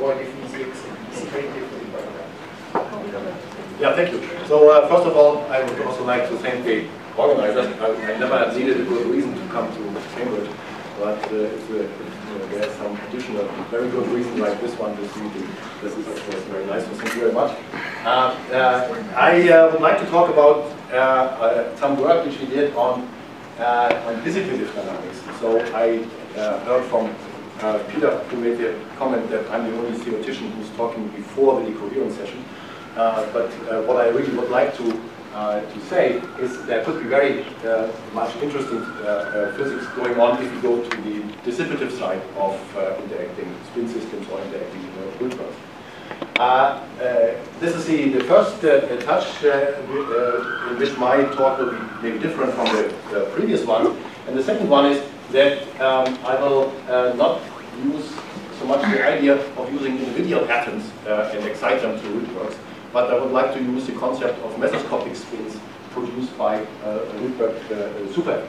physics dissipative Yeah, thank you. So uh, first of all, I would also like to thank the organizers. I, I never needed a good reason to come to Cambridge, but uh, uh, there's some additional very good reason like this one this the, this is of course very nice. So thank you very much. Uh, uh, I uh, would like to talk about some work which we did on on dissipative dynamics. So I heard from uh, Peter who made the comment that I'm the only theoretician who's talking before the decoherence session. Uh, but uh, what I really would like to uh, to say is there could be very uh, much interesting uh, physics going on if you go to the dissipative side of interacting spin systems or interacting ultras. Uh, this is the, the first touch in which my talk will be maybe different from the, the previous one. And the second one is that um, I will uh, not use so much the idea of using individual atoms uh, and excite them to Rydbergs, but I would like to use the concept of mesoscopic spins produced by uh, Rydberg uh, super.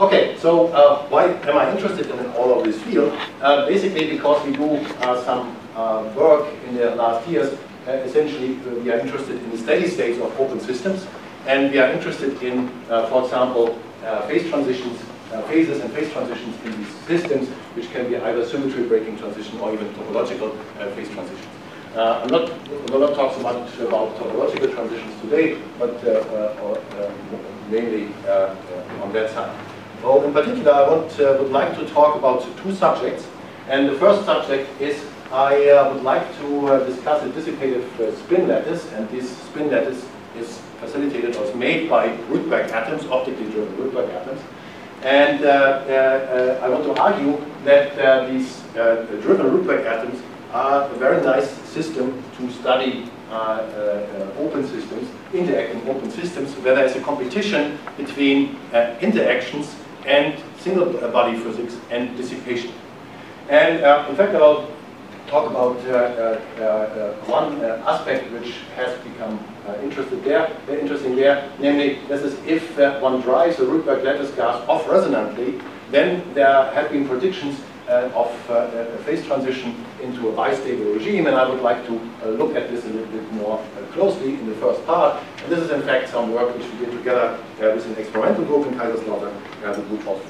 Okay, so uh, why am I interested in all of this field? Uh, basically because we do uh, some uh, work in the last years. Essentially, we are interested in the steady states of open systems, and we are interested in, for example, phase transitions, phases and phase transitions in these systems, which can be either symmetry breaking transition or even topological uh, phase transitions. Uh, I'm not, will not talk so much about topological transitions today, but uh, uh, or, uh, mainly on that side. So in particular, I want, would like to talk about two subjects. And the first subject is I uh, would like to uh, discuss a dissipative uh, spin lattice. And this spin lattice is facilitated or is made by Rydberg atoms, optically driven Rydberg atoms. And uh, uh, uh, I want to argue that uh, these uh, driven Rydberg atoms are a very nice system to study uh, open systems, interacting open systems, where there is a competition between interactions and single body physics and dissipation. And in fact, I'll talk about uh, uh, uh, one uh, aspect which has become uh, interested there, uh, interesting there, namely this is if one drives a Rydberg lattice gas off resonantly, then there have been predictions of a phase transition into a bistable regime, and I would like to look at this a little bit more closely in the first part. And this is in fact some work which we did together with an experimental group in Kaiserslautern, uh, the group of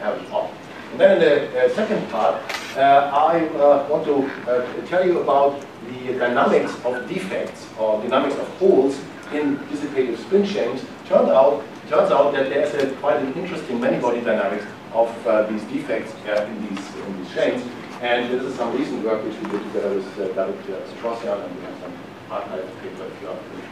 Herwig. And then in the uh, second part, uh, I uh, want to tell you about the dynamics of defects or dynamics of holes in dissipative spin chains. Turned out, turns out that there's a quite an interesting many-body dynamics of these defects in these in these chains. And this is some recent work which we did together with David uh, and we have some arXiv paper if you are.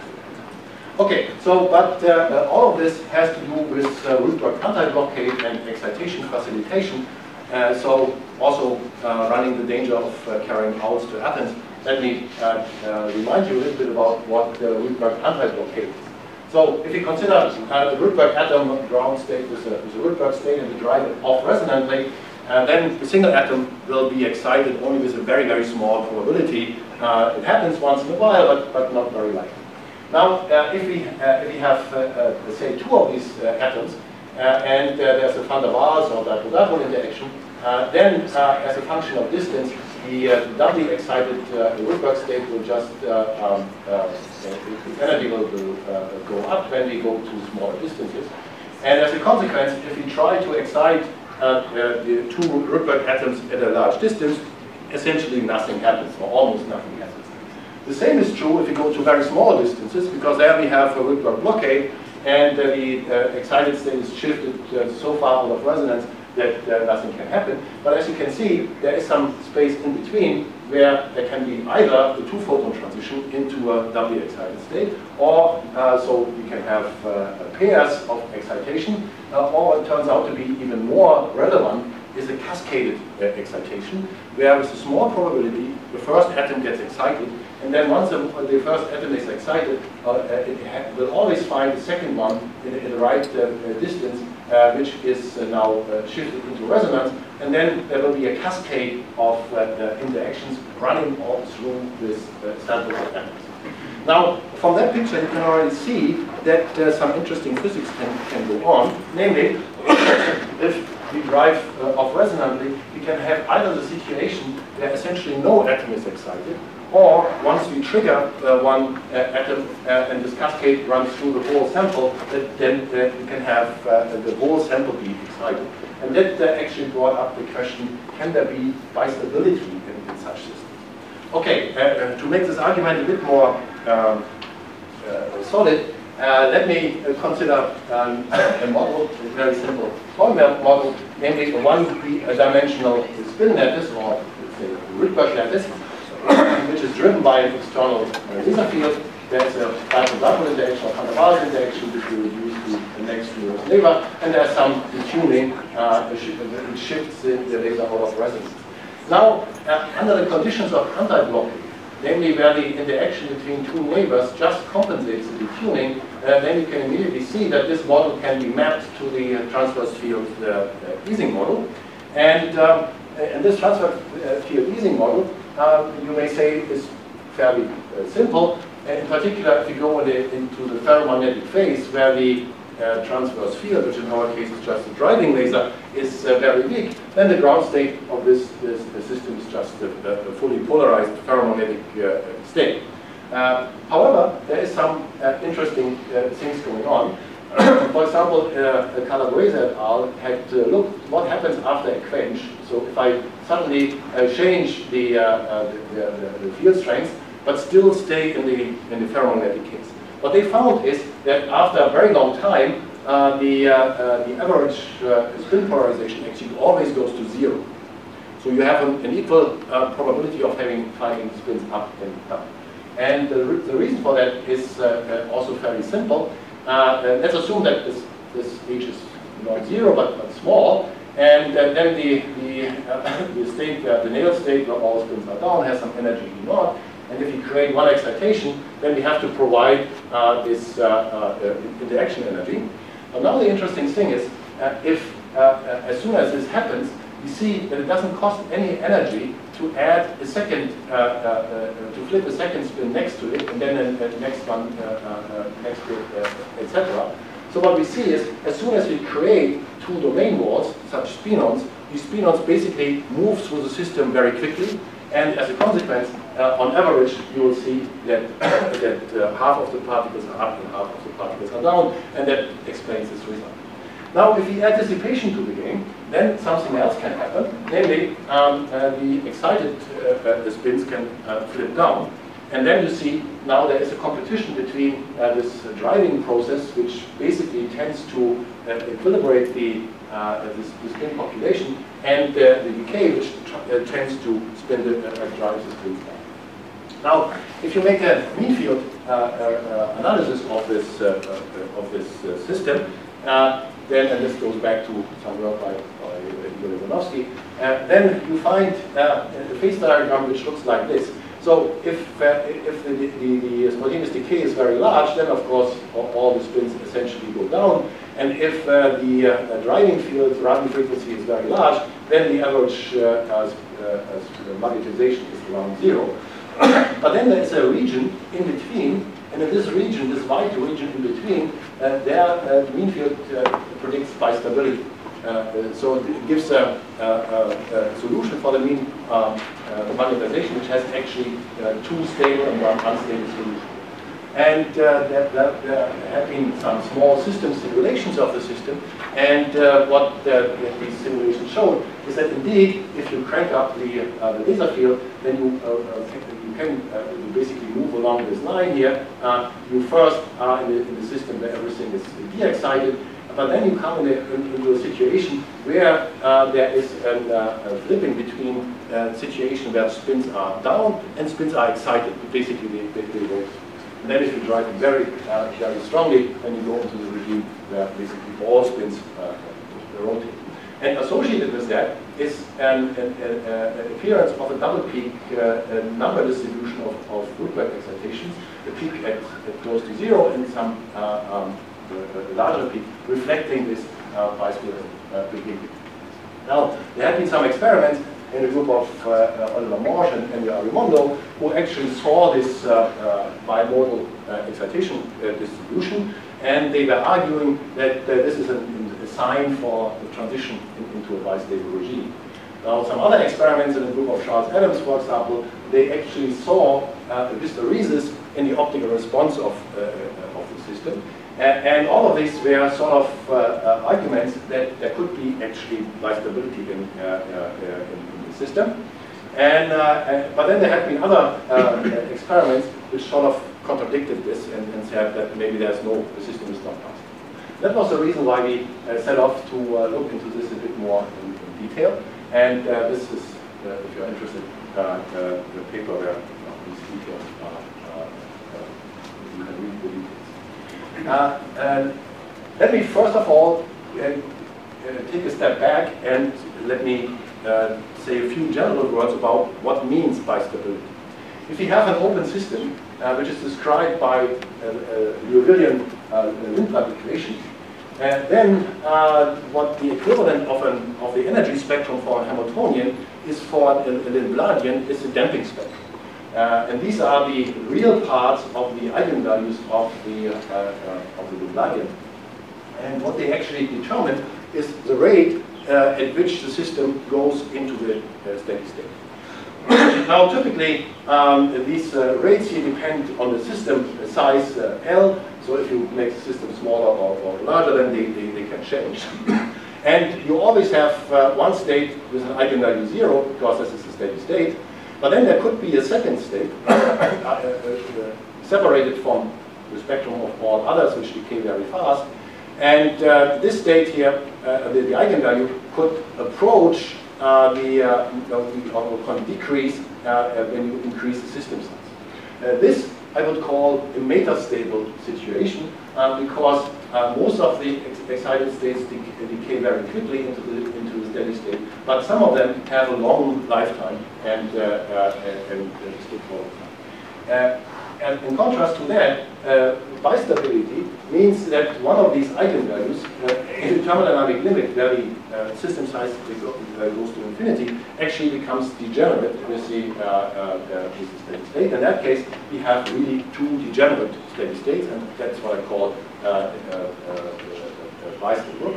Okay, so but uh, uh, all of this has to do with uh, Rydberg anti-blockade and excitation facilitation. Uh, so also uh, running the danger of uh, carrying owls to Athens. Let me remind you a little bit about what uh, Rydberg anti-blockade is. So if you consider the Rydberg atom ground state with a, with a state and you drive it off resonantly, uh, then the single atom will be excited only with a very, very small probability. Uh, it happens once in a while, but, but not very likely. Now, uh, if, we, uh, if we have, uh, say, two of these atoms, and there's a van der Waals or dipole-dipole interaction, then as a function of distance, the uh, doubly excited uh, Rydberg state will just, uh, um, uh, the energy will, will go up when we go to smaller distances. And as a consequence, if we try to excite the two Rydberg atoms at a large distance, essentially nothing happens, or almost nothing happens. The same is true if you go to very small distances, because there we have a Rydberg blockade, and uh, the uh, excited state is shifted uh, so far out of resonance that uh, nothing can happen. But as you can see, there is some space in between where there can be either the two-photon transition into a doubly excited state, or uh, so we can have uh, pairs of excitation, or it turns out to be even more relevant is a cascaded excitation, where with a small probability, the first atom gets excited, and then once the, the first atom is excited, uh, uh, it will always find the second one in, in the right uh, uh, distance, uh, which is uh, now shifted into resonance, and then there will be a cascade of interactions running all through this sample of atoms. Now, from that picture, you can already see that some interesting physics can, can go on. Namely, if we drive off resonantly, we can have either the situation where essentially no atom is excited, or once we trigger uh, one uh, atom uh, and this cascade runs through the whole sample, then we can have the whole sample be excited. And that actually brought up the question, can there be bistability in, in such systems? Okay, to make this argument a bit more um, solid, uh, let me uh, consider um, a model, a very simple model, namely a one-dimensional spin lattice, or Rydberg lattice, which is driven by an external laser field. There's a dipole interaction or counterbalance interaction which we reduce to the next nearest neighbor, and there's some tuning uh, which shifts in the laser out of resonance. Now, uh, under the conditions of anti-blocking, namely where the interaction between two neighbors just compensates the detuning, uh, then you can immediately see that this model can be mapped to the uh, transverse field uh, uh Ising model. And, um, and this transverse uh, field Ising model, um, you may say, is fairly uh, simple. And in particular, if you go in the, into the ferromagnetic phase, where the uh, transverse field, which in our case is just a driving laser, is uh, very weak, then the ground state of this, this system is just a, a fully polarized ferromagnetic uh, state. Uh, however, there is some uh, interesting things going on. For example, uh, Calabrese et al. had looked what happens after a quench. So if I suddenly change the, the, the, the field strength, but still stay in the, in the ferromagnetic case. What they found is that after a very long time, uh, the, uh, uh, the average uh, spin polarization actually always goes to zero. So you have an, an equal uh, probability of having finding spins up and down. And the, re the reason for that is uh, also fairly simple. Let's assume that this, this h is not zero but, but small, and then the, the, the state, the nail state where all spins are down has some energy E naught, and if you create one excitation, then we have to provide uh, this uh, uh, interaction energy. But now the interesting thing is, uh, if uh, as soon as this happens, you see that it doesn't cost any energy to add a second, uh, uh, uh, to flip a second spin next to it, and then the next one next to it, etc. So what we see is, as soon as we create two domain walls, such spinons, these spinons basically move through the system very quickly, and as a consequence, uh, on average, you will see that, that uh, half of the particles are up and half of the particles are down, and that explains this result. Now, if we add dissipation to the game, then something else can happen, namely, um, uh, the excited uh, uh, spins can uh, flip down. And then you see now there is a competition between this driving process, which basically tends to equilibrate the, this, the spin population, and the decay, which tends to spin the, drives the spins down. Now, if you make a mean field uh, uh, uh analysis of this uh, uh, of this system, then, and this goes back to some work by, by Igor Lesanovsky, then you find a phase diagram which looks like this. So if, if the, the, the, spontaneous decay is very large, then of course all the spins essentially go down. And if uh, the uh, driving field running frequency is very large, then the average uh, magnetization is around zero. but then there's a region in between, and in this region, this white region in between, uh, there uh, the mean field uh, predicts bistability. Uh, uh, so it gives a, a, a, solution for the mean um, uh, magnetization, which has actually two stable and one unstable solution. And uh, there, there, there, have been some small system simulations of the system. And uh, what uh, these simulations showed is that indeed, if you crank up the, uh, the laser field, then you, uh, uh, you can you basically move along this line here. Uh, you first are in the, in the, system where everything is de-excited, but then you come in in, into a situation where uh, there is an, a flipping between a situation where spins are down and spins are excited. Basically, they, they, they and then if you drive it very, uh, very strongly, then you go into the regime where basically all spins uh, rotate. And associated with that is an, an, an appearance of a double peak uh, number distribution of, of Rydberg excitations, the peak at, at, close to zero and some uh, um, larger peak reflecting this uh, bispiral uh, behavior. Now, there have been some experiments in a group of uh, uh, Oliver Morsch and Ennio Arimondo, who actually saw this uh, bimodal excitation distribution, and they were arguing that this is a, a sign for the transition in, into a bistable regime. Now, some other experiments in the group of Charles Adams, for example, they actually saw uh, hysteresis in the optical response of, uh, of the system. and all of these were sort of uh, uh, arguments that there could be actually bistability in, in, in the system. And, uh, but then there have been other uh, experiments which sort of contradicted this and, and, said that maybe there's no, the system is not. That was the reason why we uh, set off to look into this a bit more in, in detail. And this is, if you're interested, the paper where these details are, you can read the details. Uh, let me first of all uh, uh, take a step back and let me say a few general words about what means by stability. If we have an open system, uh, which is described by uh, uh, Liouvillean uh, equation, uh, then uh, what the equivalent of, an, of the energy spectrum for a Hamiltonian is for a, a Lindbladian is a damping spectrum. Uh, and these are the real parts of the eigenvalues of the, of the Lindbladian. And what they actually determine is the rate uh, at which the system goes into the uh, steady state. now, typically, um, these uh, rates here depend on the system size L. So if you make the system smaller or, or larger, then they, they, they, can change. and you always have one state with an eigenvalue zero, because this is a steady state. But then there could be a second state, separated from the spectrum of all others, which decay very fast. And uh, this state here, uh, the, the, eigenvalue, could approach uh, the, uh, or can decrease uh, when you increase the system size. Uh, this I would call a metastable situation um, because um, most of the ex excited states decay very quickly into the, into the steady state, but some of them have a long lifetime and, uh, uh, and, and stick for time. Uh, And in contrast to that, uh, bistability means that one of these eigenvalues uh, in the thermodynamic limit, where the uh, system size uh, goes to infinity, actually becomes degenerate with the, uh, uh, the steady state. In that case, we have really two degenerate steady states, and that's what I call uh, bistable.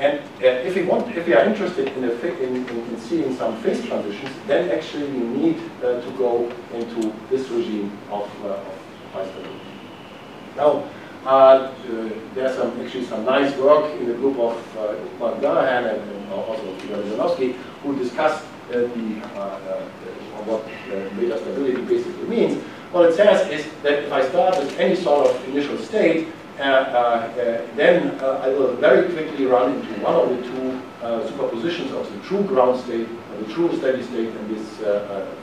And uh, if we want, if we are interested in, in, in, seeing some phase transitions, then actually we need uh, to go into this regime of, uh, of Now, uh, there's some, actually some nice work in the group of uh, Garrahan and, and also Janowski who discussed uh, the, what metastability basically means. What it says is that if I start with any sort of initial state, uh, uh, then uh, I will very quickly run into one of the two superpositions of the true ground state, the true steady state, and this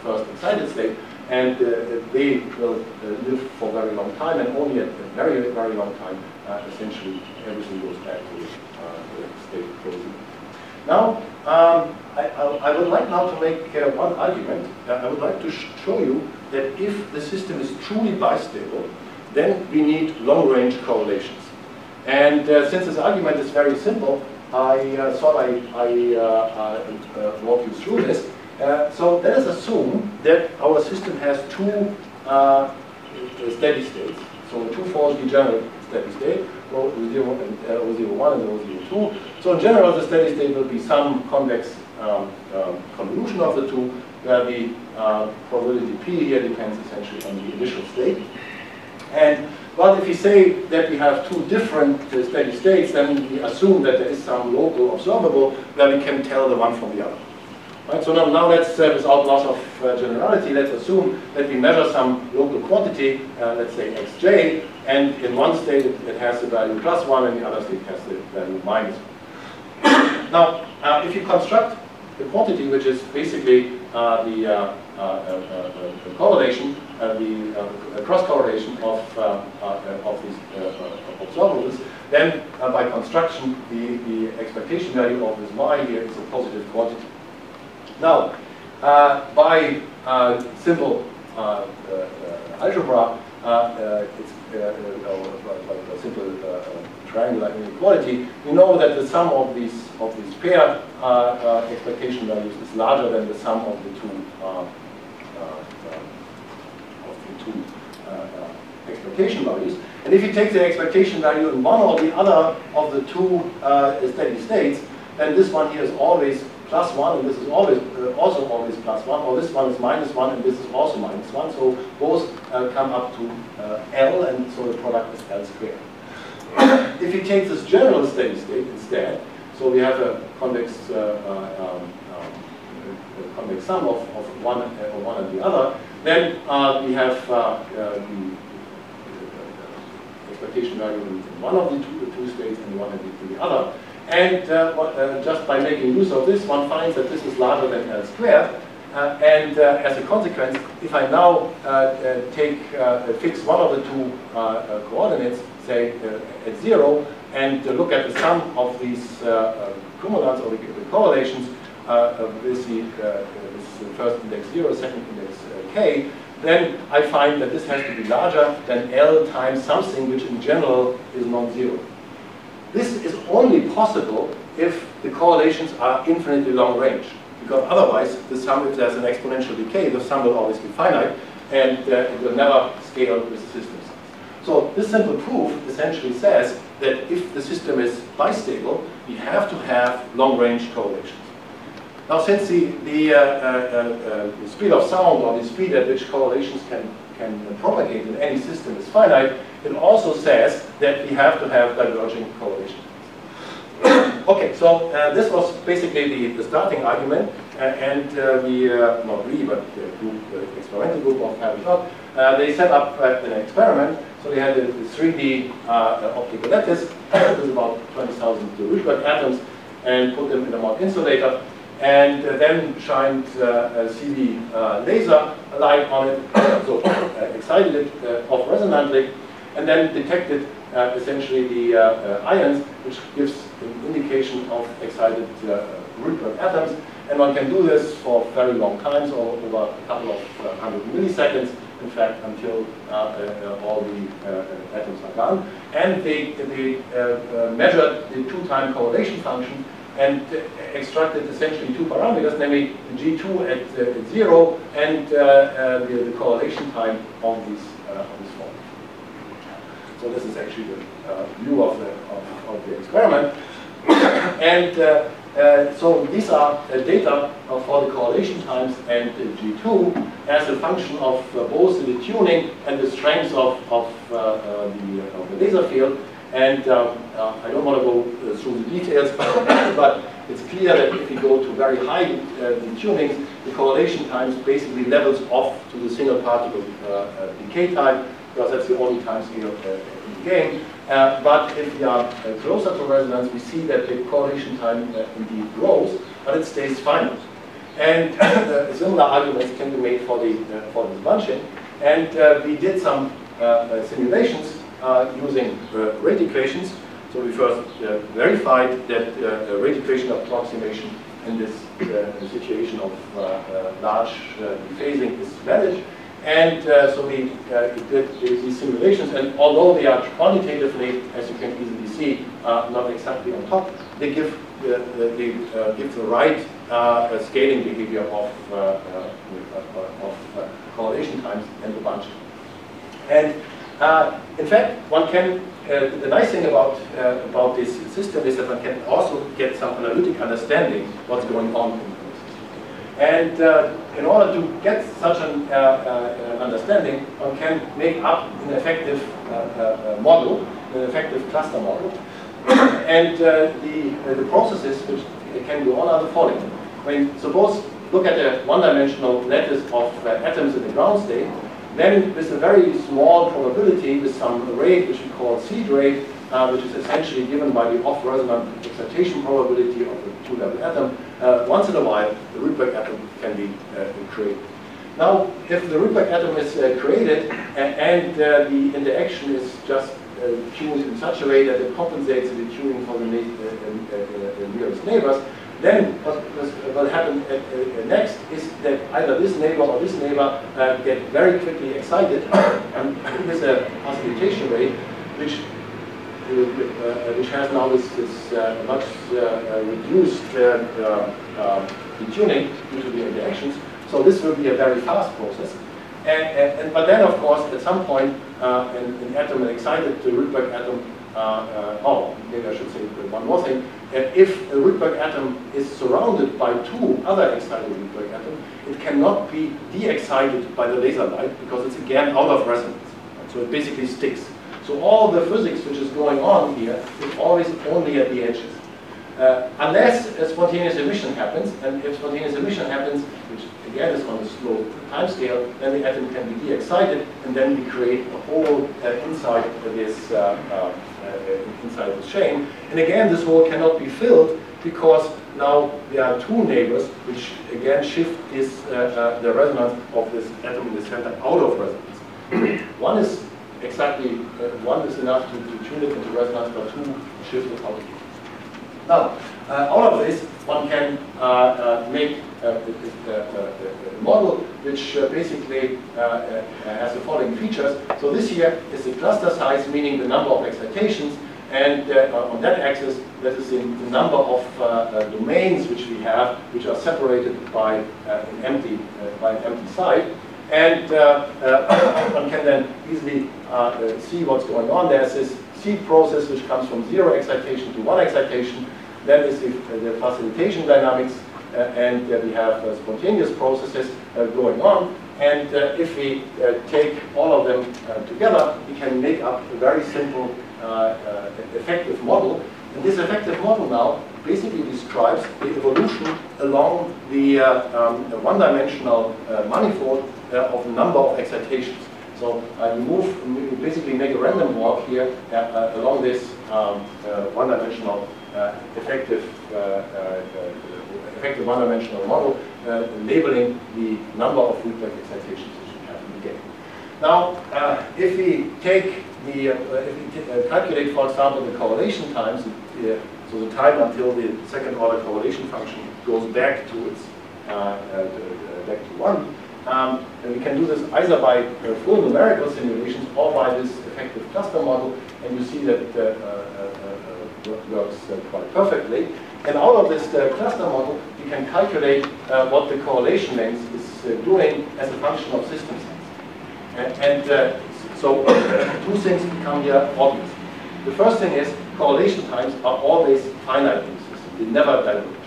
first excited state and uh, they will uh, live for a very long time, and only at a very, very long time, uh, essentially, everything goes back to the state closing. Now, um, I, I, would like now to make one argument. I would like to show you that if the system is truly bistable, then we need long-range correlations. And uh, since this argument is very simple, I uh, thought I, I uh, uh, uh walk you through this. Uh, so let us assume that our system has two steady states. So two-fold degenerate steady state, O0 and O01 and O02. So in general, the steady state will be some convex um, um, convolution of the two, where the probability P here depends essentially on the initial state. And well, if we say that we have two different uh, steady states, then we assume that there is some local observable where we can tell the one from the other. Right, so now, now let's, uh, without loss of uh, generality, let's assume that we measure some local quantity, uh, let's say xj, and in one state it, it, has the value plus 1, and the other state has the value minus 1. now, uh, if you construct the quantity, which is basically uh, the, uh, Uh, uh, uh, the correlation uh, the uh, cross correlation of, uh, of these observables, then by construction, the, the expectation value of this y here is a positive quantity. Now, by simple algebra, it's a simple triangular inequality, we know that the sum of these of these pair uh, uh, expectation values is larger than the sum of the two uh, two uh, uh, expectation values. And if you take the expectation value in one or the other of the two uh, steady states, then this one here is always plus 1 and this is always uh, also always plus 1, or this one is minus 1 and this is also minus 1. So both uh, come up to uh, L and so the product is L squared. if you take this general steady state instead, so we have a convex, um, um, convex sum of, of one, one and the other, then we have the expectation value in one of the two, the two states and one in the other. And uh, uh, just by making use of this, one finds that this is larger than L squared. Uh, and uh, as a consequence, if I now uh, uh, take, fix one of the two coordinates, say at zero, and look at the sum of these cumulants or the, the correlations with the this first index zero, second index then I find that this has to be larger than L times something which in general is non-zero. This is only possible if the correlations are infinitely long range. Because otherwise, the sum, if there's an exponential decay, the sum will always be finite, and uh, it will never scale with the system size. So this simple proof essentially says that if the system is bistable, we have to have long-range correlations. Now, since the, the uh, uh, uh, speed of sound or the speed at which correlations can, can propagate in any system is finite, it also says that we have to have diverging correlations. okay, so uh, this was basically the, the starting argument, uh, and uh, we, not we, but the group, experimental group of Herwig they set up an experiment. So they had a, 3D optical lattice with about 20,000 Rydberg atoms and put them in a Mott insulator and uh, then shined uh, a CW uh, laser light on it, so excited it off resonantly, and then detected essentially the ions, which gives an indication of excited Rydberg atoms. And one can do this for very long times, or over a couple of hundred milliseconds, in fact, until uh, uh, all the uh, atoms are gone. And they, they measured the two-time correlation function and extracted essentially two parameters, namely G2 at, uh, at zero and uh, uh, the, the, correlation time on this, on this form. So this is actually the view of the, of, of the experiment. and uh, so these are uh, data uh, for the correlation times and G2 as a function of both the tuning and the strength of, of, the, of the laser field. And um, uh, I don't want to go uh, through the details, but it's clear that if you go to very high uh, tunings, the correlation times basically levels off to the single particle uh, uh, decay time, because that's the only time scale in the game. but if we are closer to resonance, we see that the correlation time indeed grows, but it stays finite. And similar arguments can be made for the, for the bunching. And we did some simulations uh, using uh, rate equations. So we first uh, verified that uh, rate equation approximation in this uh, situation of uh, uh large uh, dephasing is valid. And uh, so we did these simulations, and although they are quantitatively, as you can easily see, not exactly on top, they give the, give the right scaling behavior of, of correlation times and the bunch. And uh, in fact, one can, uh, the nice thing about, uh, about this system is that one can also get some analytic understanding what's going on in. And uh, in order to get such an uh, understanding, one can make up an effective model, an effective cluster model. and the, the processes which can go on are the following. I mean, suppose look at a one-dimensional lattice of atoms in the ground state, then with a very small probability, with some rate which we call seed rate, uh, which is essentially given by the off-resonant excitation probability of the two-level atom, uh, once in a while the Rydberg atom can be uh, created. Now, if the Rydberg atom is uh, created and uh, the interaction is just tuned in such a way that it compensates the tuning for the nearest neighbors, then what will happen uh, uh, next is that either this neighbor or this neighbor uh, get very quickly excited and with a precipitation rate which uh, which has now this, this uh, much uh, reduced detuning due to the interactions. So this will be a very fast process. And, and, but then, of course, at some point, an, an atom, is excited The Rydberg atom, oh, maybe I should say one more thing, uh, if a Rydberg atom is surrounded by two other excited Rydberg atoms, it cannot be de-excited by the laser light because it's again out of resonance. So it basically sticks. So all the physics which is going on here is always only at the edges. Uh, unless a spontaneous emission happens, and if spontaneous emission happens, which again is on a slow time scale, then the atom can be de-excited, and then we create a hole uh, inside this uh, uh, uh, inside this chain. And again, this hole cannot be filled because now there are two neighbors which again shift this, uh, the resonance of this atom in the center out of resonance. one is exactly, one is enough to, to tune it into resonance, but two shift it out. Now, uh, out of this, one can uh, uh, make a, model which basically has the following features. So this here is the cluster size, meaning the number of excitations, and on that axis, that is the, the number of domains which we have, which are separated by an empty by an empty side. And uh, uh, one can then easily uh, see what's going on. There's this seed process which comes from zero excitation to one excitation. Then is the, the facilitation dynamics, uh, and uh, we have uh, spontaneous processes going on. And if we take all of them together, we can make up a very simple effective model. And this effective model now basically describes the evolution along the uh, um, one-dimensional uh, manifold uh, of the number of excitations. So uh, you move, basically make a random walk here along this um, one-dimensional uh, effective, uh, uh, effective one-dimensional model labeling the number of Rydberg excitations that we have in the game. Now, if we take the, if we calculate, for example, the correlation times, so the time until the second order correlation function goes back to its back to one, um, and we can do this either by uh, full numerical simulations or by this effective cluster model, and you see that uh, uh, works uh, quite perfectly. And out of this uh, cluster model, you can calculate uh, what the correlation length is doing as a function of system size. And, and so two things become here obvious. The first thing is correlation times are always finite in the system. They never diverge.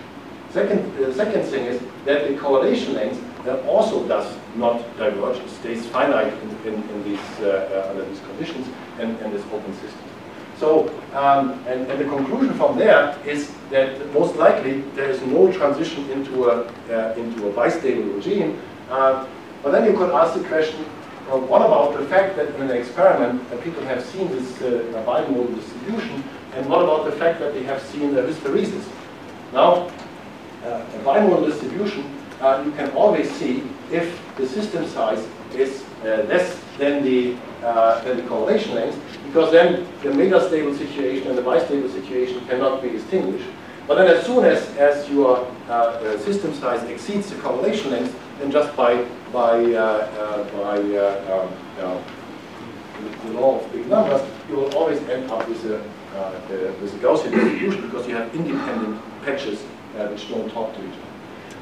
Second, the second thing is that the correlation length uh, also does not diverge. It stays finite in, in, in these, uh, uh, under these conditions and in this open system. So, um, and, and, the conclusion from there is that most likely there is no transition into a, uh, into a bistable regime. Uh, but then you could ask the question, well, what about the fact that in an experiment uh, people have seen this uh, bimodal distribution, and what about the fact that they have seen the hysteresis? Now, uh, a bimodal distribution, uh, you can always see if the system size is uh, less than the, uh, than the correlation length, because then the metastable situation and the bistable situation cannot be distinguished. But then as soon as, as your uh, system size exceeds the correlation length, then just by, by, by um, the law of big numbers, you will always end up with a, uh, with a Gaussian distribution because you have independent patches uh, which don't talk to each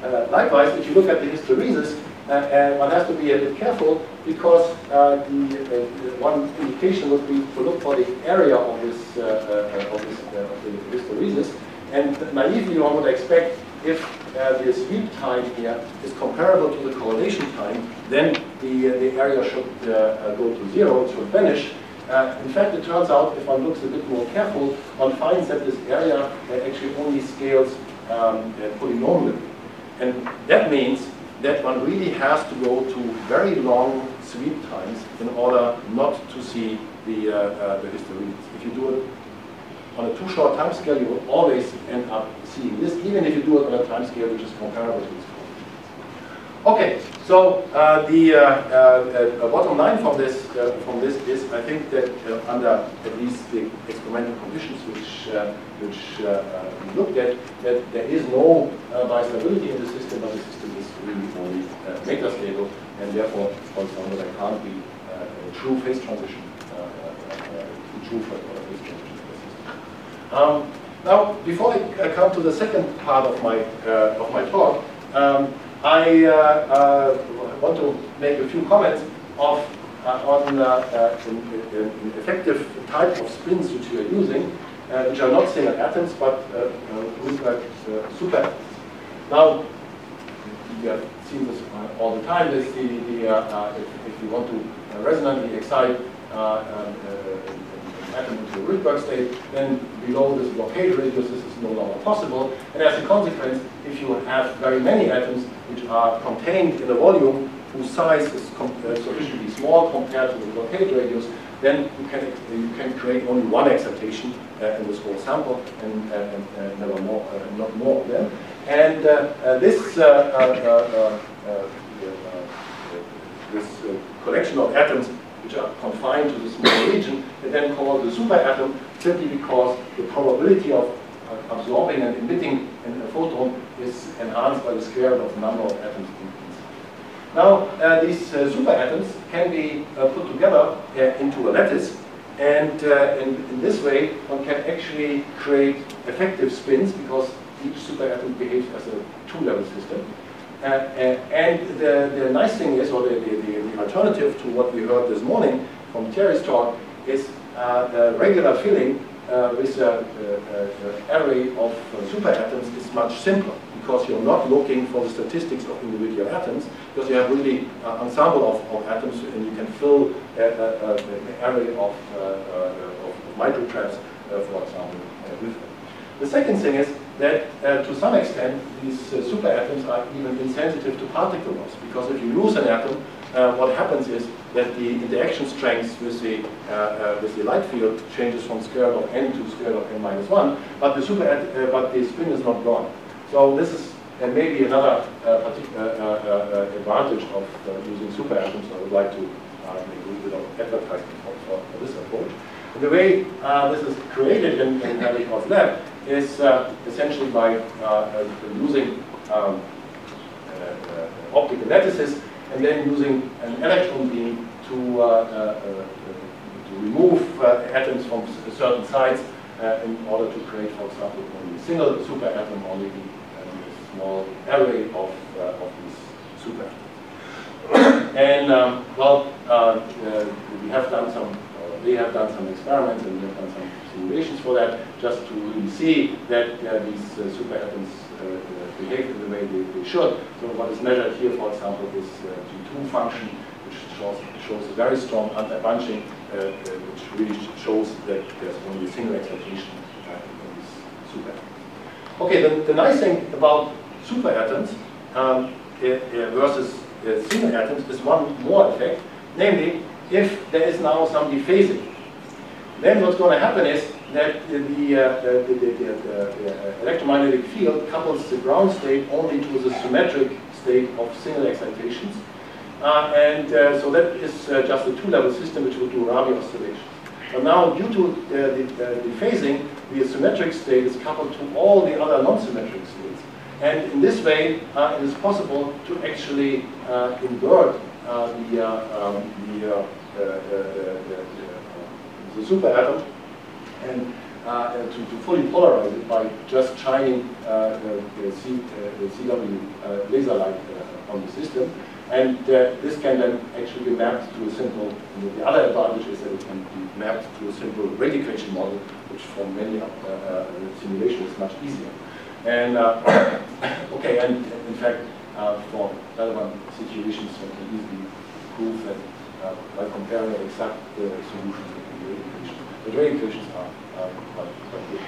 other. Uh, likewise, if you look at the hysteresis, uh, and one has to be a bit careful because uh, the, uh, one indication would be to look for the area of this, of this of the hysteresis. And naively, one would expect if uh, the sweep time here is comparable to the correlation time, then the, uh, the area should uh, go to zero, it should vanish. in fact, it turns out, if one looks a bit more careful, one finds that this area actually only scales um, polynomially. And that means that one really has to go to very long sweep times in order not to see the, uh, uh, the hysteresis. If you do it on a too short time scale, you will always end up seeing this, even if you do it on a time scale which is comparable to this. Okay, so uh, the uh, uh, uh, bottom line from this from this is I think that under at least the experimental conditions which which we looked at, that there is no bistability in the system, but the system really only metastable, and therefore, for example, there can't be a true phase transition, true phase transition. Um, now, before I come to the second part of my of my talk. Um, I uh, uh, want to make a few comments of, uh, on an effective type of spins which we are using. uh, which are not single atoms, but uh, look like super atoms. Now, you have seen this all the time. The, the if, if, you want to resonantly excite um, an atom into a Rydberg state, then below this blockade radius, this is no longer possible. And as a consequence, if you have very many atoms which are contained in a volume whose size is uh, sufficiently small compared to the blockade radius, then you can you can create only one excitation uh, in this whole sample and, uh, and uh, never more, uh, not more of them. And uh, this this collection of atoms which are confined to the small region, is then called the superatom simply because the probability of absorbing and emitting a photon is enhanced by the square root of the number of atoms now, uh, these uh, superatoms can be uh, put together uh, into a lattice, and uh, in, in, this way, one can actually create effective spins because each superatom behaves as a two-level system. Uh, and the, the nice thing is, or the, the, the, alternative to what we heard this morning from Thierry's talk, is the regular filling with an array of superatoms is much simpler because you're not looking for the statistics of individual atoms, because you have really an ensemble of, of atoms and you can fill an array of, uh, uh, of microtraps, uh, for example, with them. The second thing is that uh, to some extent these uh, superatoms are even insensitive to particle loss because if you lose an atom, uh, what happens is that the interaction strength with the with the light field changes from square root of n to square root of n minus one, but the super but the spin is not gone. So this is uh, maybe another uh, uh, advantage of using superatoms. I would like to make a little bit of advertisement for, for, this approach. And the way this is created in, in Herwig's lab is essentially by using um, optical lattices and then using an electron beam to, uh, uh, to remove uh, atoms from certain sites in order to create, for example, only a single superatom, only a small array of, uh, of these super and um, well, uh, uh, we have done some, they have done some experiments and we have done some simulations for that, just to really see that these super atoms behave in the way they, they, should. So what is measured here, for example, is G2 function, which shows, shows a very strong anti-bunching, uh, uh, which really shows that there's only a single excitation uh, in this super. Okay, the, the nice thing about superatoms um, versus single atoms is one more effect, namely, if there is now some dephasing, then what's going to happen is that the, uh, the, the, the, electromagnetic field couples the ground state only to the symmetric state of single excitations. Uh, and uh, so that is uh, just a two-level system which will do Rabi oscillations. But now, due to uh, uh, the, phasing, the symmetric state is coupled to all the other non-symmetric states. And in this way, it is possible to actually invert the, um, the, the, the, superatom and to, to, fully polarize it by just shining the, C, the CW laser light on the system. And uh, this can then actually be mapped to a simple, the other advantage is that it can be mapped to a simple rate equation model, which for many uh, uh, simulations is much easier. And, uh, okay, and in fact, uh, for relevant situations, one can easily prove that uh, by comparing exact solutions the equation. Equations are quite, quite good.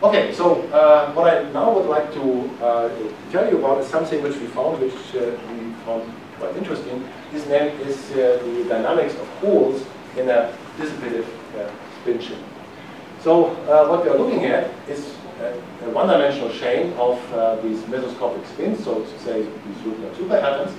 Okay, so uh, what I now would like to uh, tell you about is something which we found, which uh, we found quite interesting. This name is uh, the dynamics of holes in a dissipative uh, spin chain. So uh, what we are looking at is a one-dimensional chain of uh, these mesoscopic spins, so to say these super, super atoms,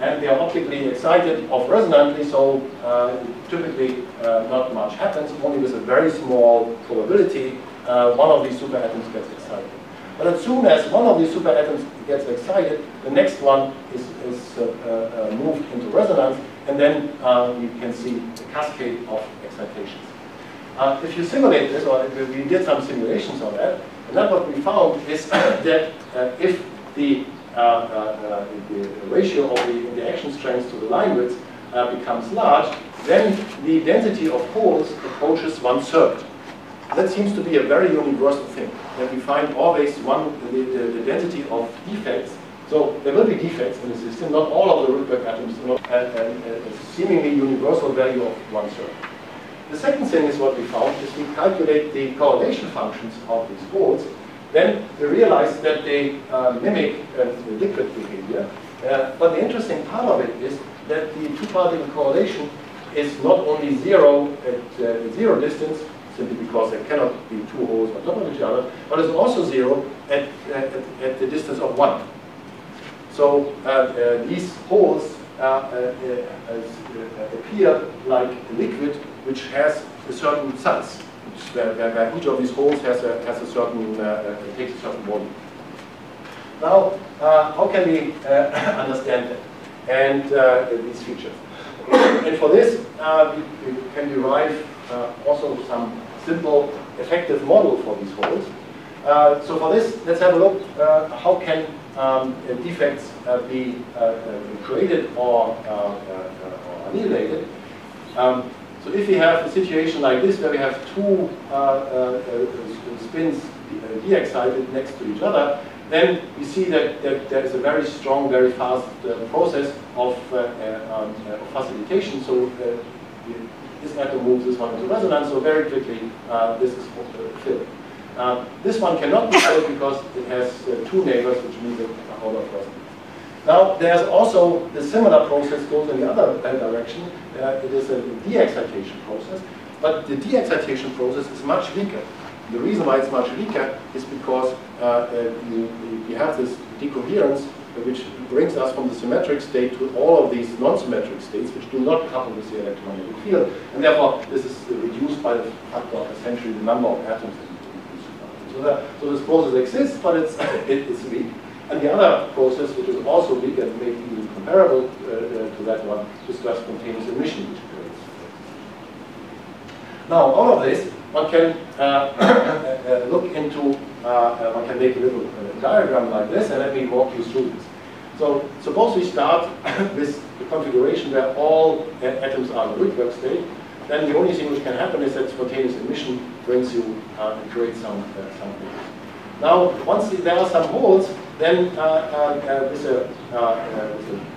and they are optically excited off resonantly, so uh, typically uh, not much happens, only with a very small probability one of these superatoms gets excited. But as soon as one of these superatoms gets excited, the next one is, is uh, uh, moved into resonance, and then uh, you can see a cascade of excitations. Uh, if you simulate this, or we did some simulations on that, and then what we found is that uh, if the, uh, Uh, uh, the, ratio of the interaction strength to the line width uh, becomes large, then the density of holes approaches one third. that seems to be a very universal thing, that we find always one, the, the, the density of defects. So there will be defects in the system, not all of the Rydberg atoms, not, a seemingly universal value of one third. The second thing is what we found is we calculate the correlation functions of these holes. Then we realize that they uh, mimic uh, liquid behavior. Uh, but the interesting part of it is that the two-particle correlation is not only zero at uh, zero distance, simply because there cannot be two holes on top of each other, but it's also zero at, at, at the distance of one. So uh, uh, these holes uh, appear like a liquid which has a certain size, where, where, each of these holes has a, has a certain, takes a certain volume. Now, how can we understand that and these features? and for this, uh, we, we, can derive uh, also some simple effective model for these holes. Uh, so for this, let's have a look how can um, defects be created or, or annihilated. Um, so if we have a situation like this where we have two uh, uh, spins de-excited next to each other, then we see that, that there is a very strong, very fast uh, process of, uh, uh, um, uh, of, facilitation. So this atom moves this one into resonance, so very quickly this is filled. this one cannot be filled because it has two neighbors, which means it out of resonance. Now, there's also the similar process goes in the other direction. Uh, it is a de-excitation process, but the de-excitation process is much weaker. The reason why it's much weaker is because uh, uh, you, you have this decoherence which brings us from the symmetric state to all of these non-symmetric states which do not couple with the electromagnetic field. And therefore, this is reduced by the factor of essentially the number of atoms that you so, that, so this process exists, but it's, it, it's weak. And the other process, which is also weak and maybe even comparable uh, uh, to that one, is just spontaneous emission, which. Now, all of this, one can uh, uh look into, uh, uh, one can make a little diagram like this, and let me walk you through this. So suppose we start with the configuration where all atoms are in the Rydberg state, then the only thing which can happen is that spontaneous emission brings you uh, and creates some uh, some holes. Now, once there are some holes, then uh, uh, with, a,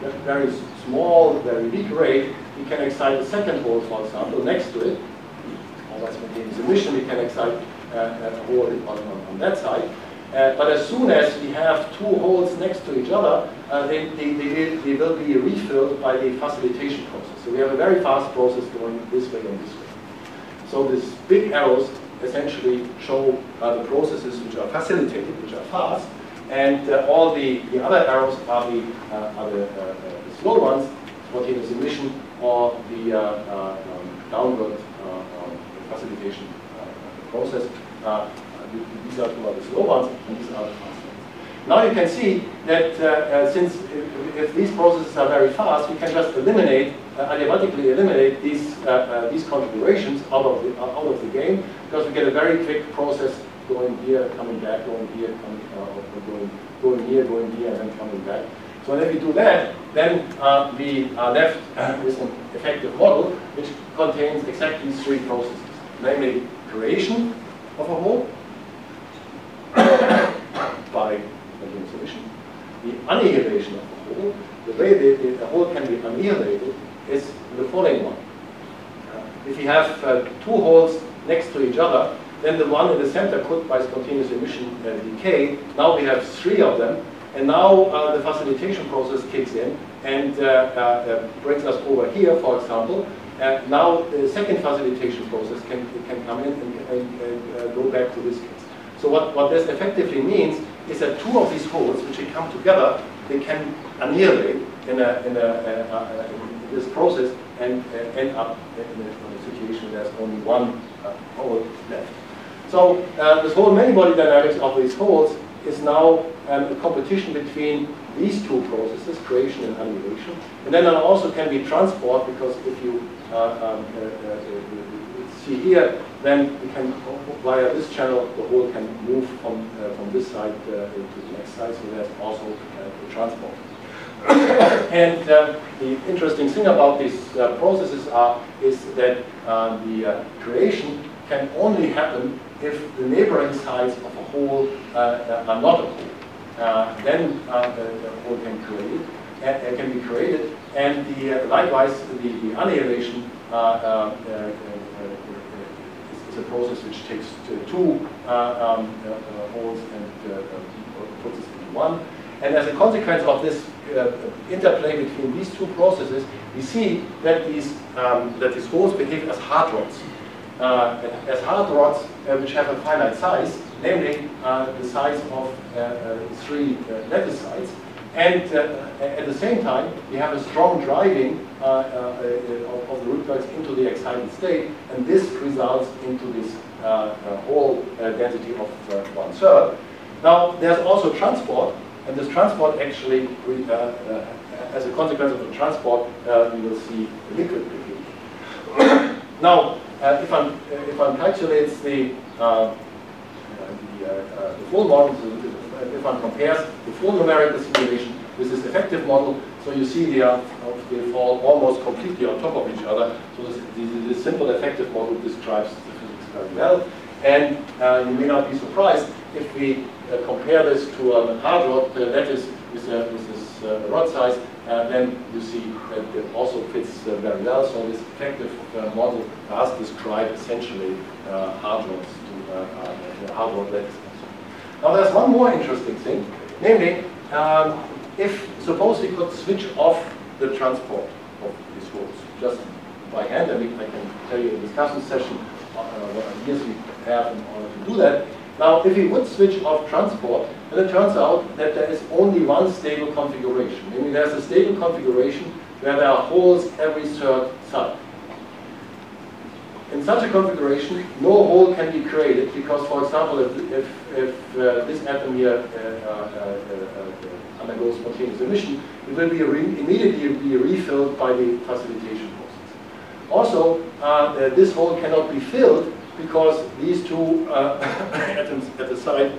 with, a, very small, very weak rate, we can excite a second hole, for example, next to it, by spontaneous emission, we can excite uh, a hole on, on, on that side. Uh, but as soon as we have two holes next to each other, uh, they, they, they, will, they, will, be refilled by the facilitation process. So we have a very fast process going this way and this way. So these big arrows essentially show uh, the processes which are facilitated, which are fast, and uh, all the, the other arrows are the, uh, are the, the slow ones, spontaneous emission, or the um, downward facilitation uh, process. Uh, these are two of the slow ones, and these are the fast ones. Now you can see that uh, since if, these processes are very fast, we can just eliminate, automatically eliminate these these configurations out of the out of the game because we get a very quick process going here, coming back, going here, coming, uh, going, going here, going here, and then coming back. So if we do that, then uh, we are left with an effective model which contains exactly three processes namely creation of a hole by emission, the annihilation of a hole. The way the, the, hole can be annihilated is the following one. Uh, if you have uh, two holes next to each other, then the one in the center could, by spontaneous emission, uh, decay. Now we have three of them, and now uh, the facilitation process kicks in and uh, uh, brings us over here, for example, uh, now the second facilitation process can, can come in and, and, and uh, go back to this case. So what, what this effectively means is that two of these holes, which come together, they can annihilate in, a, in, a, uh, uh in this process and uh, end up in a, situation where there's only one uh, hole left. So this whole many-body dynamics of these holes is now um, a competition between these two processes, creation and annihilation. And then also can be transport, because if you uh, um, uh, uh, see here, then we can, via this channel, the hole can move from, from this side to the next side, so there's also transport. and uh, the interesting thing about these uh, processes are is that uh, the creation can only happen if the neighboring sides of a hole uh, are not a hole. Uh, then uh, the, hole can, create, uh, can be created, and the, likewise the, the annihilation is a process which takes two um, holes and puts it into one. And as a consequence of this uh, interplay between these two processes, we see that these, um, that these holes behave as hard rods. Uh, as hard rods uh, which have a finite size, namely uh, the size of three lattice sides. And at the same time, we have a strong driving of, the Rydbergs into the excited state, and this results into this hole density of one third. Now, there's also transport, and this transport actually, uh, uh, as a consequence of the transport, uh, we will see liquid behavior. now, if one if one calculates the the, the, full model, if one compares the full numerical simulation with this effective model, so you see they, are, they fall almost completely on top of each other. So this, this simple effective model describes the physics very well. And uh, you may not be surprised if we uh, compare this to a hard rod uh, is with, uh, with this uh, rod size, uh, then you see that it also fits uh, very well. So this effective uh, model does describe essentially uh, hard rods to hard rod lattice. Now there's one more interesting thing, namely, um, if suppose we could switch off the transport of these holes just by hand, I mean I can tell you in discussion session uh, what ideas we have in order to do that. Now, if we would switch off transport, then it turns out that there is only one stable configuration. Meaning there's a stable configuration where there are holes every third side. In such a configuration, no hole can be created because, for example, if, if, if uh, this atom here uh, uh, uh, uh undergoes spontaneous emission, it will be immediately be refilled by the facilitation process. Also, uh, this hole cannot be filled because these two uh, atoms at the side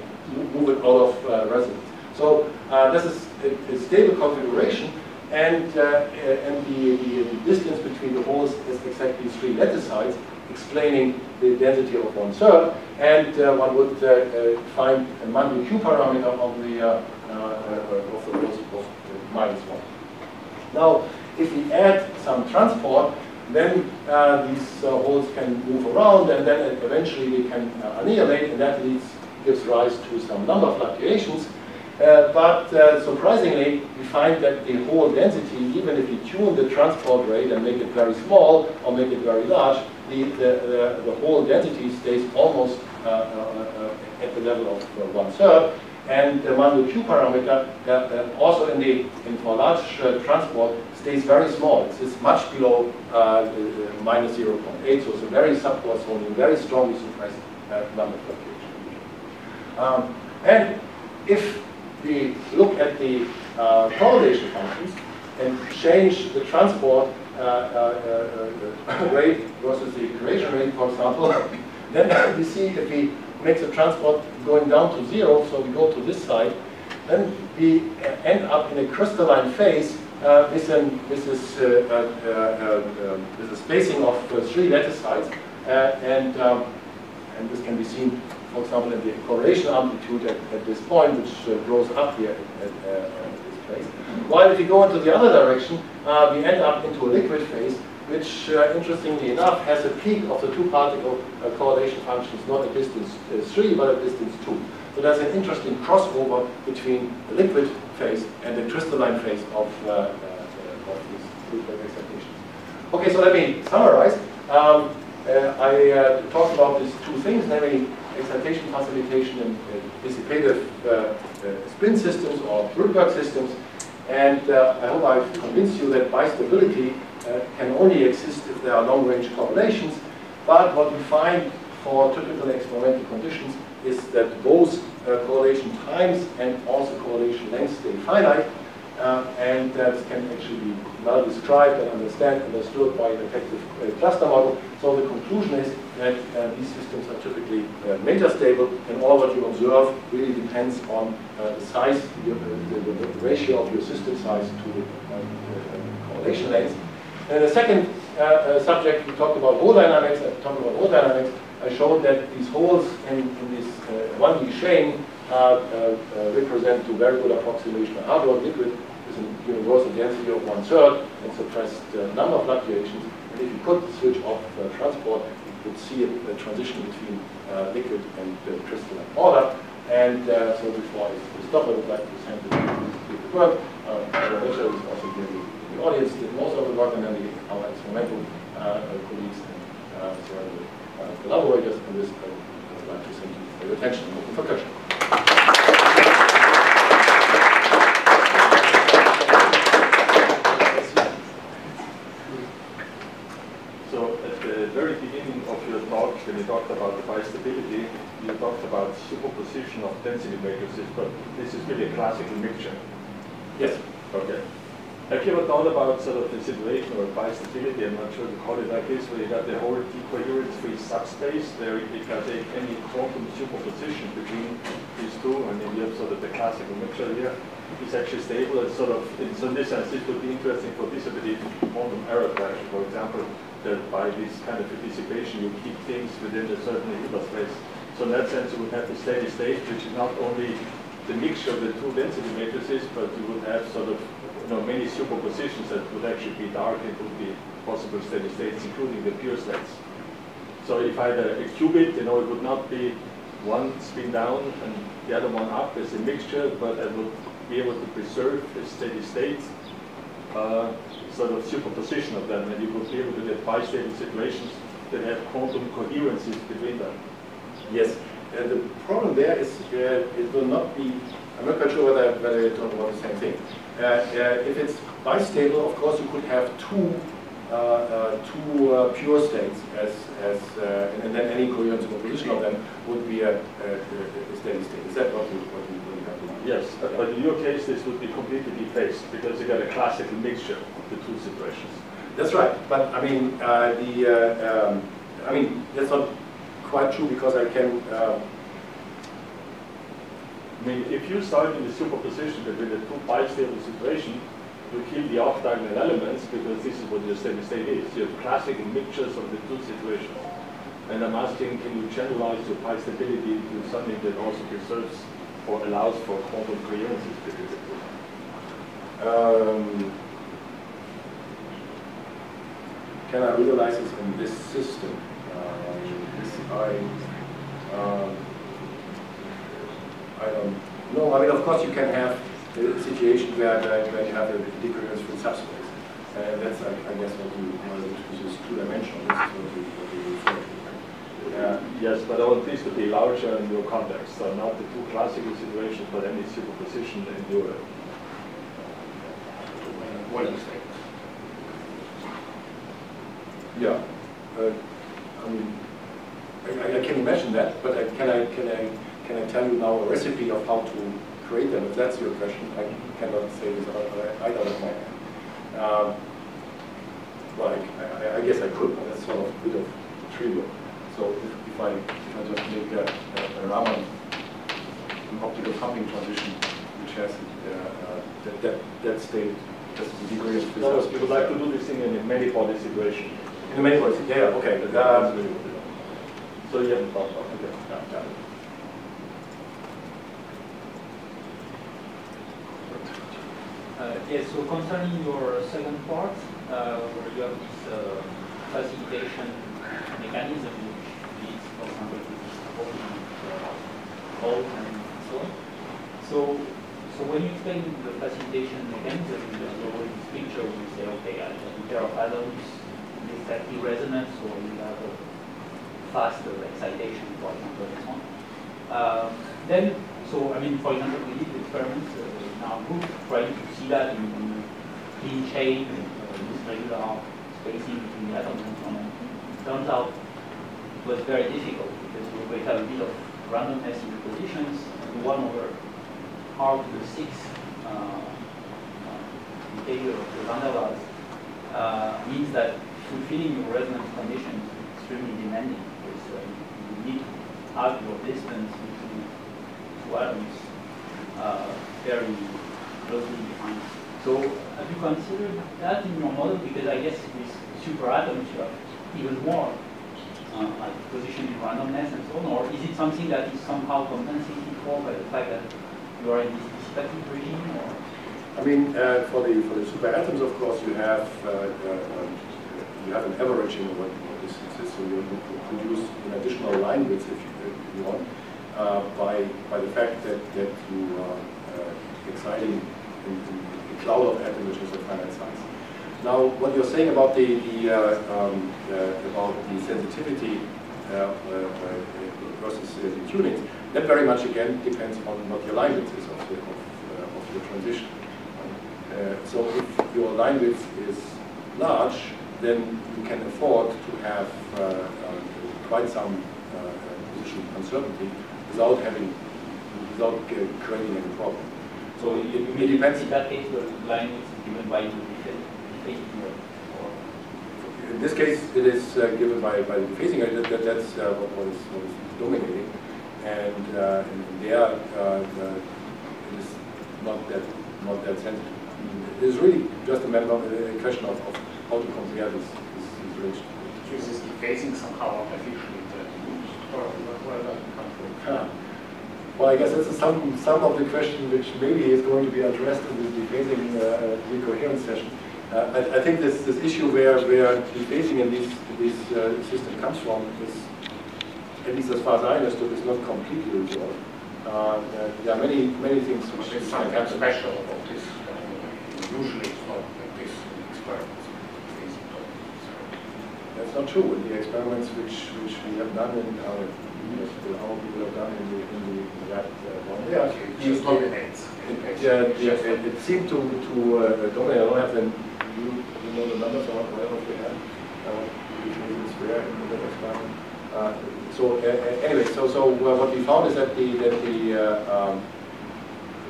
move it out of uh, resonance. So uh, this is a, a, stable configuration, and, uh, and the, the, the, distance between the holes is exactly three lattice sides, explaining the density of one third. And uh, one would uh, find a Mandel Q parameter of the, of the holes of minus one. Now, if we add some transport, then uh, these uh, holes can move around and then eventually they can uh, annihilate and that leads, gives rise to some number of fluctuations. Uh, but uh, surprisingly, we find that the hole density, even if you tune the transport rate and make it very small or make it very large, the, the, the, hole density stays almost uh, at the level of one third. And the Mandel Q parameter, also in the in for large transport, stays very small. It's, it's much below uh, minus 0.8, so it's a very subcorresponding, very strongly suppressed uh, number fluctuation. Um, and if we look at the uh, correlation functions and change the transport uh, uh, uh, rate versus the creation rate, for example, then we see if we make the transport going down to zero, so we go to this side, then we end up in a crystalline phase uh, with, an, with, this, uh, uh, um, with a spacing of three lattice sides, and, um, and this can be seen, for example, in the correlation amplitude at, at this point, which grows up here at, this place. While if you go into the other direction, we end up into a liquid phase, which, uh, interestingly enough, has a peak of the two-particle uh, correlation functions, not at distance uh, 3, but at distance 2. So there's an interesting crossover between the liquid phase and the crystalline phase of, uh, uh, of these excitations. Okay, so let me summarize. Um, uh, I uh, talked about these two things, namely excitation facilitation and dissipative spin systems or Rydberg systems. And I hope I've convinced you that bistability can only exist if there are long-range correlations. But what we find for typical experimental conditions is that both uh, correlation times and also correlation lengths stay finite. Uh, and that can actually be well described and understand, understood by an effective uh, cluster model. So the conclusion is that uh, these systems are typically uh, metastable, and all what you observe really depends on uh, the size, the, the, the, ratio of your system size to the correlation length. And the second subject, we talked about hole dynamics, I talked about hole dynamics, I showed that these holes in, in this uh, 1D chain uh, uh, represent to very good approximation of hard rod liquid with a universal density of one third and suppressed number fluctuations. And if you could switch off transport, you could see a, a transition between liquid and crystalline order. And so before I stop, I would like to to the work. Uh, Rachel is also here in the audience, did most of the work, and then the, our experimental uh, colleagues and uh, uh, collaborators on this. I would like to thank you for your attention. Open for questions. So at the very beginning of your talk, when you talked about the bistability, you talked about superposition of density matrices, but this is really a classical mixture. Yes. Okay. Have you ever thought about sort of the situation or bistability, I'm not sure to call it like this, where you got the whole decoherence-free subspace, there you can take any quantum superposition between these two, and then you have sort of the classical mixture here. It's actually stable, it's sort of, in some sense, this would be interesting for dissipative quantum error correction, for example, that by this kind of dissipation you keep things within a certain Hilbert space. So in that sense you would have the steady state, which is not only the mixture of the two density matrices, but you would have sort of you know, many superpositions that would actually be dark It would be possible steady states, including the pure states. So if I had a, a qubit, you know, it would not be one spin down and the other one up as a mixture, but I would be able to preserve a steady state uh, sort of superposition of them, and you would be able to get bistable situations that have quantum coherences between them. Yes, and the problem there is uh, it will not be, I'm not quite sure whether, whether you're talking about the same thing. Uh, uh, if it's bistable, of course, you could have two uh, uh, two uh, pure states as, as and then any coherent superposition of them would be a, a, a steady state. Is that what you, what you, what you have to do? Yes, but in your case, this would be completely dephased because you got a classical mixture of the two situations. That's right. But I mean, uh, the uh, um, I mean that's not quite true because I can. Uh, I mean, if you start in the superposition between the two bistable situation, you kill the off-diagonal elements because this is what your steady state is. You have classical mixtures of the two situations. And I'm asking, can you generalize your bistability to something that also preserves or allows for quantum coherences between the two? Um, can I realize this in this system? Uh, this I, I don't know. I mean, of course, you can have a situation where, where you have a decoherence free subspace. And that's, I, I guess, what you, which is two-dimensional. This is what you, what you refer to. Yeah. Yes, but I want this to be larger in your context, so not the two classical situations, but any superposition in your. What do you say? Yeah, uh, I mean, I, I, can imagine that, but I, can I can I can I tell you now a recipe of how to create them? If that's your question, I cannot say this either of my hand. Um, well, I, I, guess I could, but that's sort of a bit of trivial. So if, if I if I just make a, a, a Raman, an optical pumping transition, which has uh, uh, that, that that state, that's the degree of no, you would like to do this thing in a many body situation. In the main words, yeah, okay. Um, so you haven't thought about it. Okay. Yeah, got it. Uh, yes, so concerning your second part, uh, where you have this uh, facilitation mechanism, which leads, for example, to this holding uh, and so on. So, so when you explain the facilitation mechanism, you have this picture, you say, okay, I have a pair of atoms exactly resonance so you have a faster excitation, for example, and so on. Um, then, so I mean, for example, we did experiments uh, our group trying to see that in, in clean chain, uh, this regular spacing between the atoms and so on. It turns out it was very difficult because we have a bit of randomness in the positions, and one over r to the six uh, uh, behavior of the van der Waals uh, means that fulfilling your resonance conditions is extremely demanding because uh, you need to have your distance between two atoms uh, very closely defined. So have you considered that in your model? Because I guess with super atoms you have even more uh, like position in randomness and so on, or is it something that is somehow compensated for by the fact that you are in this dissipative regime? Or? I mean, uh, for the for the superatoms, of course, you have uh, uh, um, you have an averaging of what, what is. So you produce an additional line width if you, if you want uh, by by the fact that that you are uh, exciting in, in a cloud of atoms which is a finite size. Now, what you're saying about the, the uh, um, uh, about the sensitivity uh, versus the tunings, that very much again depends on what your line width is of the of, of the transition. so if your line width is large, then you can afford to have um, quite some position uncertainty without having without creating any problem. So it, it, depends. In that case, the line is given by the in this case, it is uh, given by, by the phasing. That, that, that's uh, what, what, is, what is dominating. And, uh, and there, uh, it is not that, not that sensitive. It is really just a matter of a question of, of how to compare this, this, this range. Is this dephasing somehow artificially introduced, or where does it come from? Ah. Well, I guess that's some, some of the question which maybe is going to be addressed in this dephasing uh, decoherence session. Uh, I, I, think this, this issue where, where dephasing in this, this uh, system comes from is, at least as far as I understood, is not completely resolved. Uh, uh there are many, many things which There's something special about this. usually it's not like this in experiments. That's not true. In the experiments which, which we have done in our how people have done in the, in the in that uh, one. Yeah, it, it, it, yeah, yeah, it, it seemed to to uh, dominate. I don't have the you, you know the numbers or whatever we had. Uh, it's rare in the experiment. Uh, so uh, anyway, so so uh, what we found is that the that the uh, um,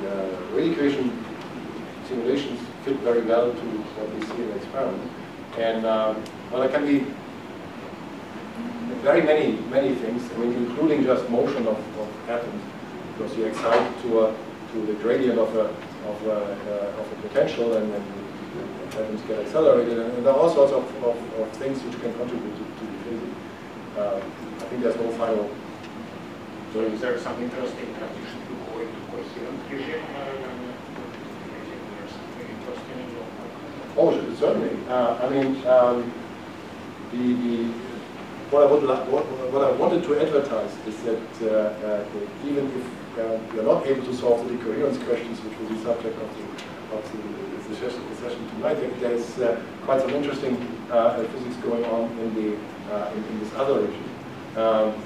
uh, rate equation simulations fit very well to what we see in the experiment. And um, well, it can be very many, many things, I mean, including just motion of, of atoms, because you excite to, a, to the gradient of a, of a, uh, of a potential and then atoms get accelerated, and, and, there are all sorts of, of, of things which can contribute to, to the physics. Uh, I think there's no final. So is there some interesting transition to go into coherent regime Oh, certainly. Uh, I mean, um, the, the what I, would what, what I wanted to advertise is that uh, uh, even if uh, we are not able to solve the decoherence questions, which will be subject of the, of the, the, session, the session tonight, there is uh, quite some interesting uh, physics going on in, the, uh, in, in, this other region. Um,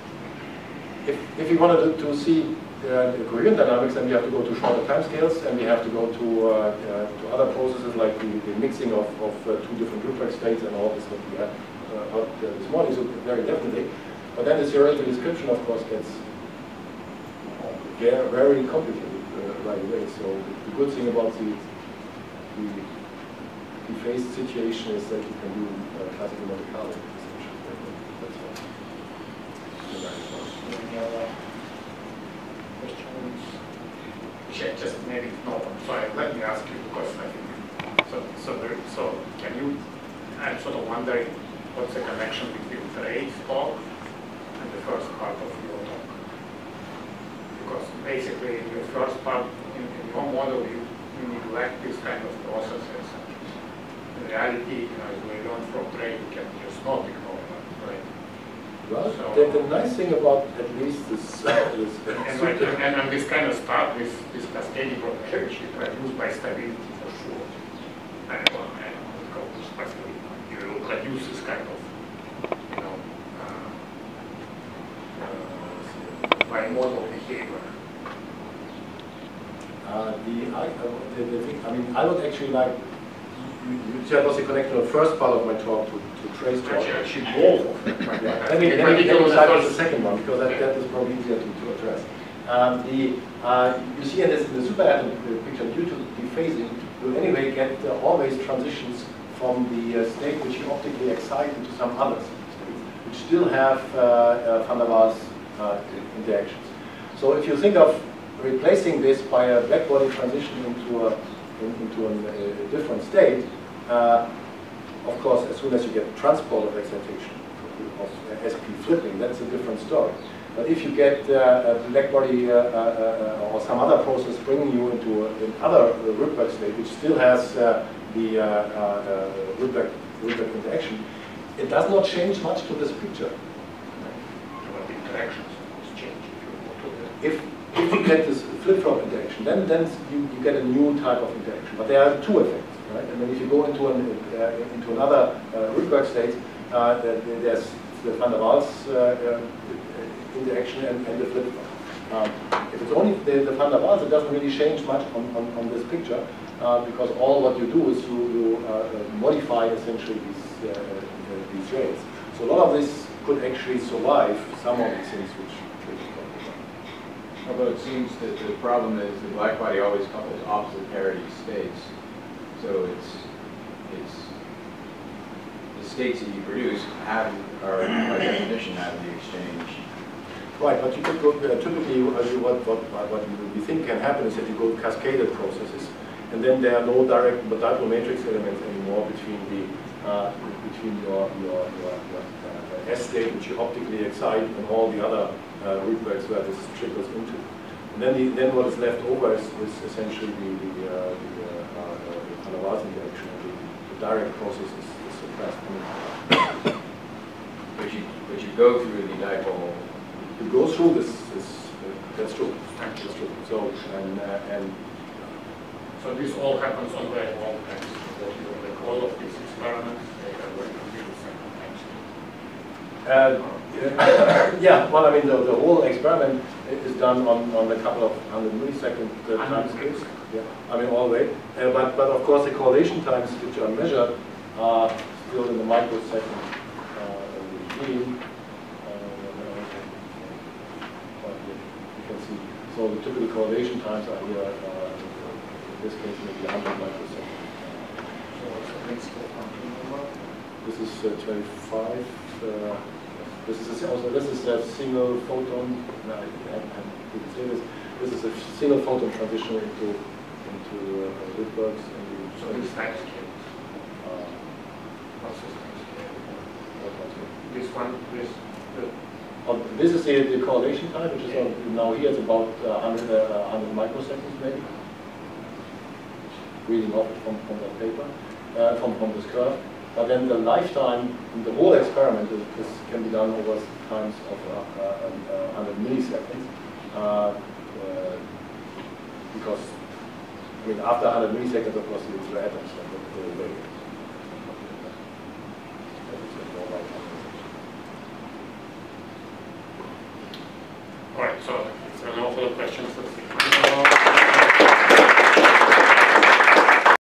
if, if we wanted to, to see uh, coherent dynamics, then we have to go to shorter timescales, and we have to go to, uh, uh, to other processes like the, the mixing of, of two different duplex states and all this that we have uh, this morning, so very definitely. But then the theoretical description, of course, gets very, very complicated uh, right away. So the good thing about the, the, the phase situation is that you can do uh, classical Monte Carlo. That's all. Any other questions? Just maybe no. Sorry, let me ask you a question. I think so. So, there, so can you? I'm sort of wondering what's the connection between Trey's talk and the first part of your talk? Because basically in the first part, in, in your model, you, you neglect this kind of processes. In reality, you know, as we learn from Trey, you can just not ignore them, right? Well, so, the, the, nice thing about at least this, uh, this and, and, and this kind of stuff, this this cascading property produced bistability for sure. And, uh, and it goes stability produce this kind of, you know, uh, uh, bimodal behavior? Uh, the, I, uh, the, the thing, I mean, I would actually like, you, you was the connection of the first part of my talk to, to Trey's talk. Actually, more. let me, let me take start with the second one, because that, that is probably easier to, to address. Um, the, uh, you see in, this, in the superatom picture, due to dephasing, you anyway get uh, always transitions from the uh, state which you optically excite into some other states, which still have uh, uh, van der Waals interactions. So if you think of replacing this by a blackbody transition into a, in, into a, a, different state, of course, as soon as you get transport of excitation, of SP flipping, that's a different story. But if you get uh, a uh, uh, or some other process bringing you into another Rydberg state, which still has the uh, uh, Rydberg, Rydberg interaction, it does not change much to this picture. What the interactions change if you go to If, you get this flip-flop interaction, then, then you, you get a new type of interaction. But there are two effects, right? And then if you go into, an, uh, into another uh, Rydberg state, uh, there- there's the van der Waals uh, uh, interaction and, and the flip-flop. Um, if it's only the, the van der Waals, it doesn't really change much on, on, on this picture uh, because all what you do is you, you uh, uh, modify essentially these, uh, these rates. So a lot of this could actually survive some of the things which, which you talked about. Although it seems that the problem is the black body always couples opposite parity states. So it's, it's, the states that you produce have, are by definition out of the exchange. Right, but you could go, uh, typically, what, what, what you think can happen is that you go cascaded processes, and then there are no direct dipole matrix elements anymore between the, uh, between your, your, your, your uh, S state, which you optically excite, and all the other uh, Rydbergs where this trickles into. And then, the, then what is left over is, is essentially the, the, uh, the, uh, uh, the the, the direct process is, is suppressed. But you, but you go through the dipole, you go through this, this uh, that's true. That's true. So, and, uh, and So this all happens on the wall text, that you, like all of these experiments, they are going to be the same text. Uh, Yeah, well, I mean, the, the whole experiment is done on, on a couple of hundred millisecond uh, time scales. Yeah, I mean, all the way. Uh, But, but of course, the correlation times which are measured are still in the microsecond uh, regime. Uh, You can see, so the typical correlation times are here, uh, this case, maybe 100 microseconds. So what's the principal function number? This is uh, 25. uh, This is a, also, this is a single photon, no, I didn't say this. This is a single photon transition into, into uh, you- So this time scale, uh, what's this time scale? This one, this, On- This is the the correlation time, which is on, now here it's about uh, 100, uh, 100 microseconds maybe reading off from, from that paper, uh, from, from this curve. But then the lifetime, the whole experiment is, is, can be done over times of uh, uh, um, uh 100 milliseconds. Uh, because, I mean, after 100 milliseconds, of course, the atoms will go away. All right, so if there are no further questions,